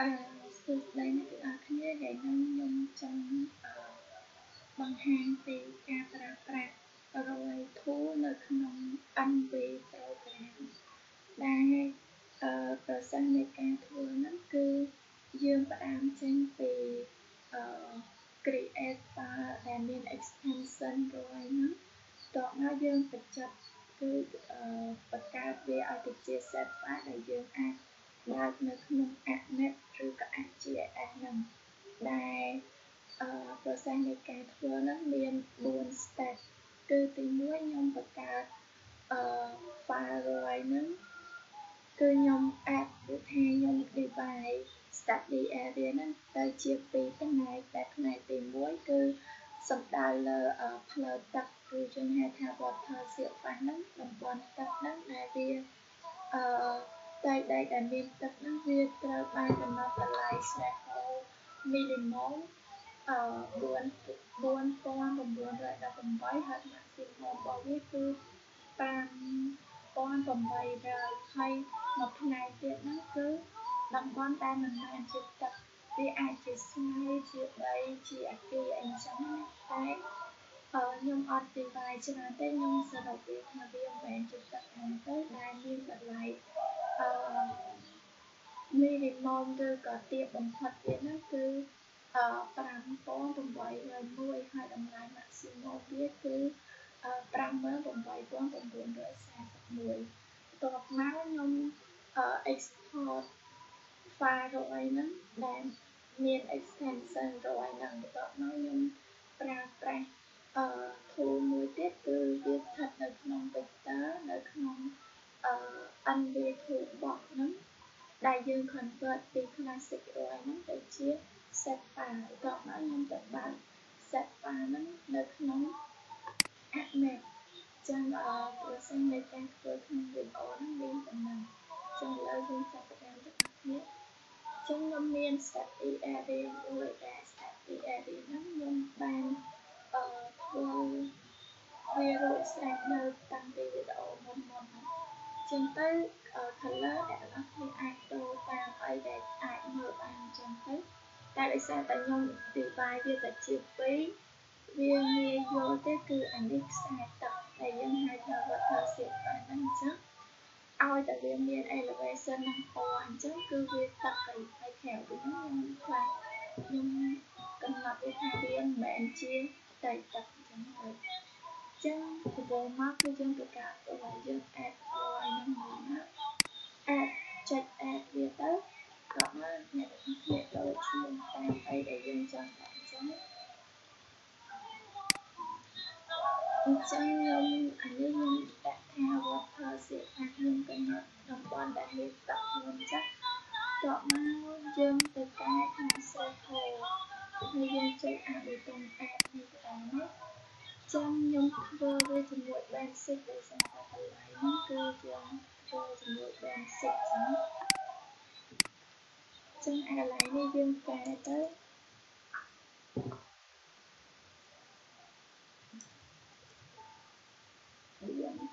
អឺសួស្តីអ្នកទាំងអស់គ្នាថ្ងៃនេះខ្ញុំចង់អឺបង្ហាញពីការប្រើប្រាស់ Roy Tool នៅក្នុង NV program ដែលអឺ process នៃការធ្វើហ្នឹងគឺយើងផ្ដើមចេញពីអឺ create file ដែលមាន extension Roy ហ្នឹងតោះមកយើងបញ្ចុចគឺអឺបង្កើតវាឲ្យទៅជា set file ដែលយើងអាច បើកនៅក្នុង AppNet ឬក៏ ArcGIS ហ្នឹងដែលអឺ process នៃការធ្វើហ្នឹងមាន4 step គឺទី1ខ្ញុំបង្កើតអឺ file Roy ហ្នឹងគឺខ្ញុំ add គឺថាខ្ញុំ divide study area ហ្នឹងទៅជាពីរផ្នែកតែផ្នែកទី1គឺសំដៅលើផ្លូវទឹកគឺយើងហៅថា water surface ហ្នឹងតំបន់ទឹកហ្នឹងដែលវាអឺ តែដីដែលមានទឹកហ្នឹងវាត្រូវបានកំណត់តម្លៃ threshold minimum អឺ4918ហើយ maximum របស់វាគឺ5800ហើយមួយផ្នែកទៀតហ្នឹងគឺតំបន់ដែលមិនមែនជាទឹកវាអាចជាស្មៅជាដីជាអាគារអីចឹងណាតែខ្ញុំអត់ទីបាយច្រើនទេខ្ញុំសរុបវាថាវាមិនមែនជាទឹកហ្នឹងទេដែលមានតម្លៃអឺ minimum ឬក៏ទាបបំផុតទៀតហ្នឹងគឺអឺ5801ហើយតម្លៃ maximum វាគឺ58941បន្ទាប់មកខ្ញុំអឺ export file រយហ្នឹងដែលមាន extension រយហ្នឹងបន្ទាប់មកខ្ញុំប្រើប្រាស់អឺ tool មួយទៀតគឺវាស្ថិតនៅក្នុង vector នៅក្នុង អឺ NV toolbox ហ្នឹងដែលយើង convert ពី classic UI ហ្នឹងទៅជា set file បន្ទាប់មកខ្ញុំទៅបើក set file ហ្នឹងនៅក្នុង AppNet ចឹងអឺ process នៃការធ្វើក្នុងវីដេអូហ្នឹងមានប៉ុណ្ណឹងចឹងឥឡូវយើងចាប់ផ្ដើមទាំងអស់គ្នាចឹងខ្ញុំមាន study area មួយដែល study area ហ្នឹងខ្ញុំបានអឺធ្វើវារួចស្រេចនៅតាំងពីវីដេអូមុនមុនហ្នឹង ចឹងទៅ color ដែលអ្នកនរគ្នាអាចដូរតាមអីដែលអាចមើលបានអញ្ចឹងទៅតែដោយសារតែខ្ញុំ divide វាទៅជាពីរវាងាយយល់ទេគឺអានេះខ្សែទឹកដែលយើងហៅថា water surface ហ្នឹងអញ្ចឹងឲ្យតែវាមាន elevation និងពណ៌អញ្ចឹងគឺវាទឹកហើយហើយក្រៅពីហ្នឹងខ្ញុំខ្លាចខ្ញុំកំណត់វាថាវាមិនមែនជាតែទឹកអញ្ចឹងទៅ ចឹងដំបូងមកគឺយើងប្រកាសឲ្យយើង add ឲ្យនឹងមកណា add ចុច add វាទៅក៏មកអ្នកអ្នកដូចឈ្មោះតាមអីដែលយើងចង់ដាក់អញ្ចឹងអញ្ចឹងខ្ញុំអានេះខ្ញុំដាក់ថា water សៀកថាខ្ញុំកំណត់តំបន់ដែលមានទឹកខ្ញុំចាស់តបមកយើងទៅកែខាង circle ហើយយើងចុចអាប៊ូតុង add នេះទៅណា ចឹងខ្ញុំធ្វើវាជាមួយ basic ដោយសារតែកន្លែងនេះគឺយើងធ្វើជាមួយ basic ចឹងចឹងអាកន្លែងនេះយើងកែទៅយើង9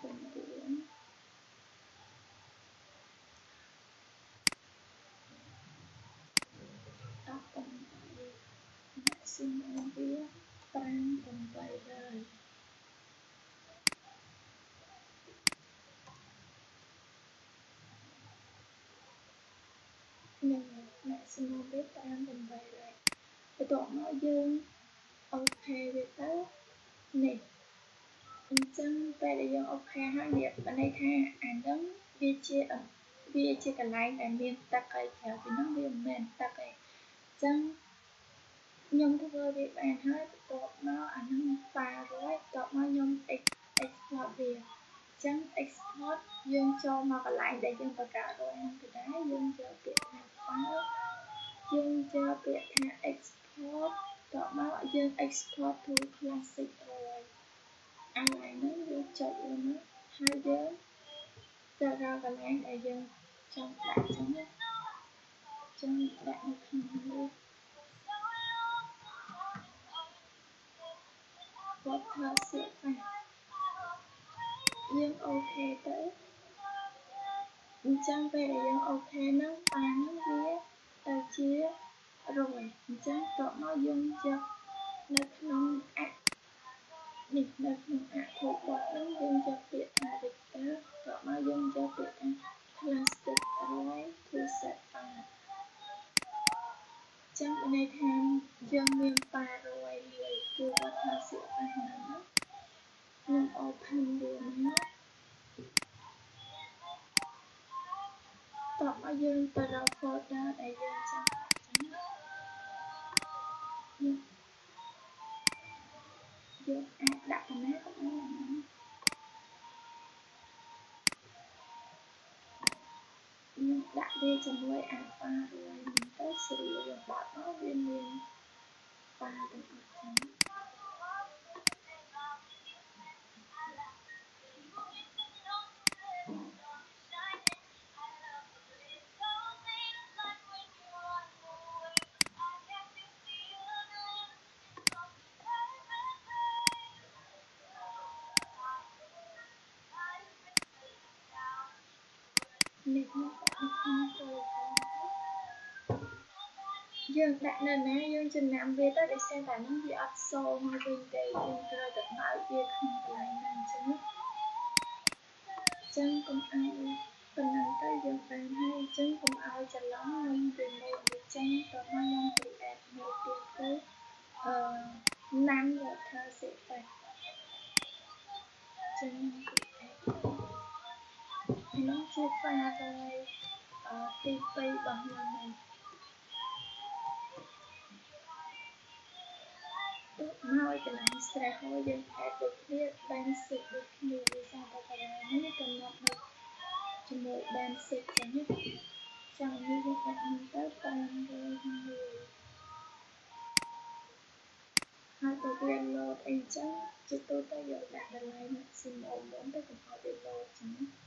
maximum វា 5800នឹង maximum វា5800បន្ទាប់មកយើងអូខេវាទៅនេះអញ្ចឹងពេលដែលយើងអូខេហើយវាបានន័យថាអាហ្នឹងវាជាវាជាកន្លែងដែលមានទឹកអីក្រៅពីហ្នឹងវាមិនមែនទឹកទេអញ្ចឹង ខ្ញុំធ្វើវាបានហើយបន្ទាប់មកអាហ្នឹង file រួចបន្ទាប់មកខ្ញុំ export វាអញ្ចឹង export យើងចូលមកកន្លែងដែលយើងបង្កើតរួចហ្នឹងទៅដែរយើងយកពាក្យថា file យើងយកពាក្យថា export តមកយើង export to classic រួចអាកន្លែងហ្នឹងយើងចុចវាមកហើយយើងទៅរកកន្លែងដែលយើងចង់ដាក់ចឹងណាចឹងដាក់នៅក្នុងនេះ water surface យើងអូខេទៅអញ្ចឹងពេលដែលយើងអូខេហ្នឹងប៉ាហ្នឹងវាទៅជាចឹងតមកយើងយកនៅក្នុងអនេះនៅក្នុងអធិបទហ្នឹងយើងយកពាក្យថា Richter តមកយើងយកពាក្យថា plastic array to set fire ចឹងមានន័យថាយើងមានប៉ា រយមួយគឺវត្តថាសៀកប៉ាហ្នឹងខ្ញុំ open វាមកតបមកយើងទៅរក folder ដែលយើងចង់ដាក់ចឹងយើងអាចដាក់កណាក៏បានណាយើងដាក់វាជាមួយអាប៉ារួយហ្នឹងទៅស្រួលយើងបត់មកវាមានប៉ាទាំងអស់ចឹង យើងដាក់នៅណាយើងចំណាំវាទៅដោយសារតែហ្នឹងវាអត់សូមកវិញទេយើងត្រូវតែបើកវាក្នុងកន្លែងហ្នឹងអញ្ចឹងអញ្ចឹងកុំឲ្យប៉ុណ្ណឹងទៅយើងបានហើយអញ្ចឹងកុំឲ្យច្រឡំនឹង remote នេះចឹងតោះមកខ្ញុំ create មួយទៀតគឺអឺ nan water set ចឹង create នេះជាហ្វាហើយទី2របស់ខ្ញុំនេះទុកមកកន្លែងស្រេះហើយយើងអាចដូចគ្នាបានសិកដូចគ្នាវាសារតែកន្លែងនេះកំណត់នៅជាមួយ band 6ចឹងណាចាំនេះយើងដាក់នេះទៅតាមមួយមួយហើយទៅវា load អីចឹងជាទូទៅយើងដាក់កន្លែង maximum មុនទៅកុំឲ្យវា load ចឹងណា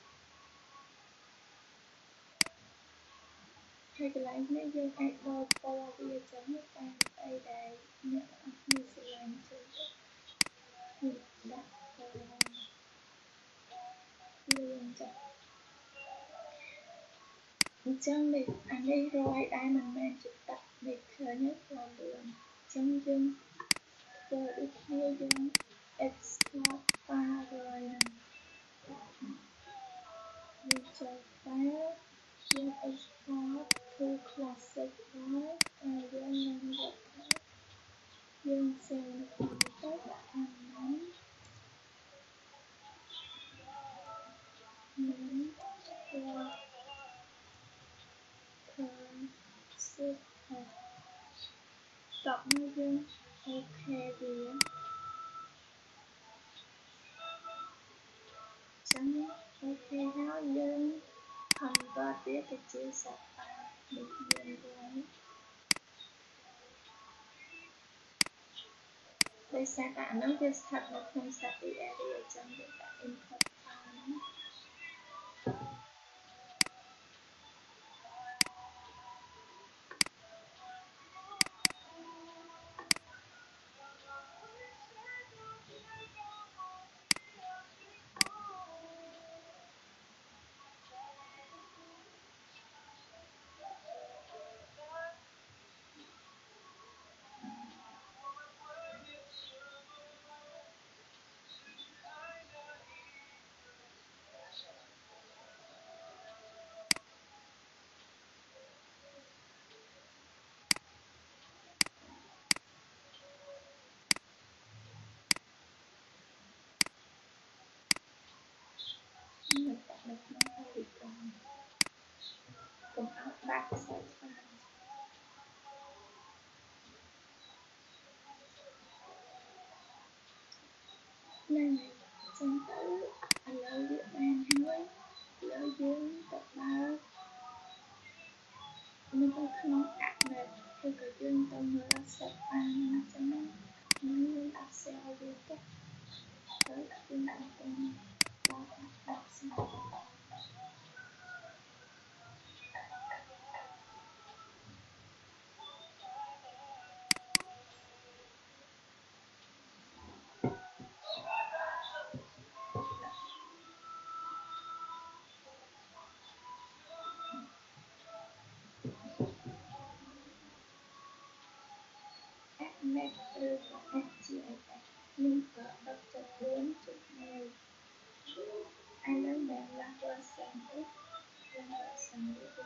ហើយកន្លែងនេះយើងអាចបកពណ៌វាចឹងតាមអីដែលអ្នកអស់គ្នាស្រឡាញ់ចឹងទៅនេះដាក់ពណ៌លឿងចាស់អញ្ចឹងនេះអានេះរយដែរមិនមែនជាទឹកនេះឃើញទេពណ៌លឿងអញ្ចឹងយើងធ្វើដូចគ្នាយើង export file រយហ្នឹងយើងចូល file យើង export to classic file ហើយយើងនឹងរកថាយើង save នៅក្នុងទៅដាក់អាហ្នឹងនឹង siết hạt Chọn nơi dương ok gì chấm ok nó dương không có biết cái chia sẻ được dương với đây sẽ cả nó cái thật nó không sẽ bị area trong cái input file mình tạo được nó hơi bị còn cùng áo back side fan ហ្នឹងចឹងទៅឥឡូវវាបានហើយឥឡូវយើង ទៅបើកនៅក្នុង app នេះគឺក៏យើងទៅមើល set បានណាចឹ Net ឬក៏ SGIS មានក៏14.1ឥឡូវដែល level 7 level 7គឺ10.1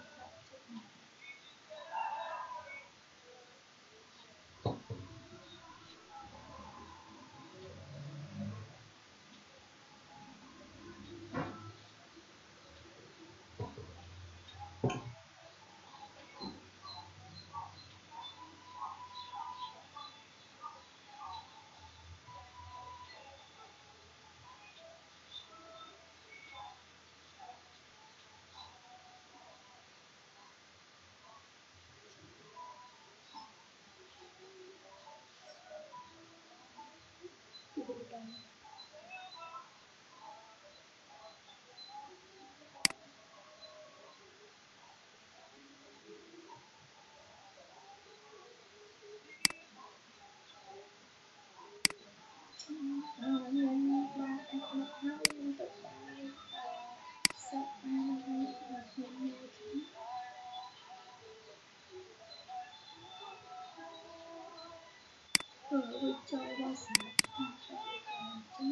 អឺវាចូលដល់ស្មាតហ្វូនចឹង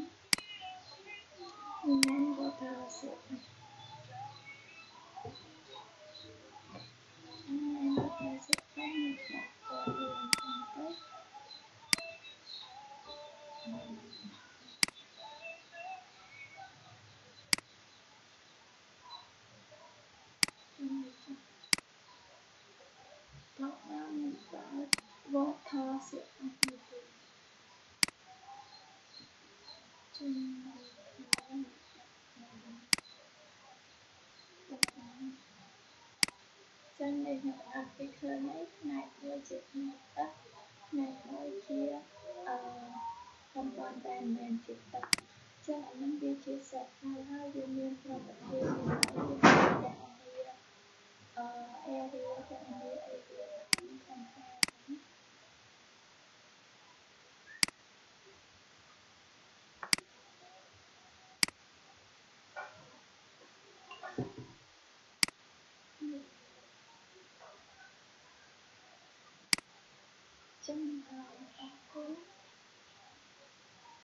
មាន water សៀកមាន water សៀកផងមកដាក់ទៅវិញចឹងទៅខ្ញុំថតបានមិនបើក water សៀកអត់នេះទេចឹងចឹងនេះខ្ញុំអត់ ពីឃើញឯផ្នែកមួយជាផ្នែកទឹកផ្នែកមួយជាអឺតំបន់ដែលមិនមែនជាទឹកចឹងអានឹងវាជា set file ហើយវាមាន property មានអីវាជាតែអឺ area តែ area area ក្នុង file ហ្នឹង ចឹងអរគុណ